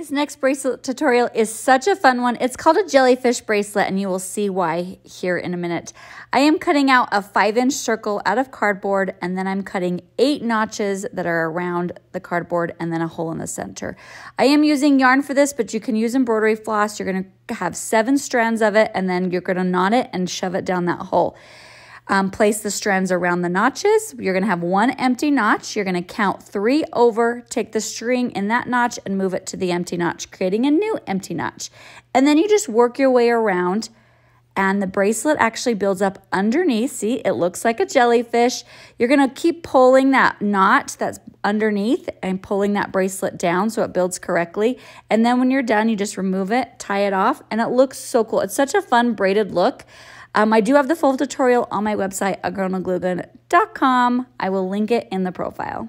This next bracelet tutorial is such a fun one. It's called a jellyfish bracelet and you will see why here in a minute. I am cutting out a five inch circle out of cardboard and then I'm cutting eight notches that are around the cardboard and then a hole in the center. I am using yarn for this, but you can use embroidery floss. You're gonna have seven strands of it and then you're gonna knot it and shove it down that hole. Um, place the strands around the notches. You're to have one empty notch. You're to count three over, take the string in that notch and move it to the empty notch, creating a new empty notch. And then you just work your way around and the bracelet actually builds up underneath. See, it looks like a jellyfish. You're to keep pulling that knot that's underneath and pulling that bracelet down so it builds correctly. And then when you're done, you just remove it, tie it off, and it looks so cool. It's such a fun braided look. Um, I do have the full tutorial on my website, agirlandagluegun.com. I will link it in the profile.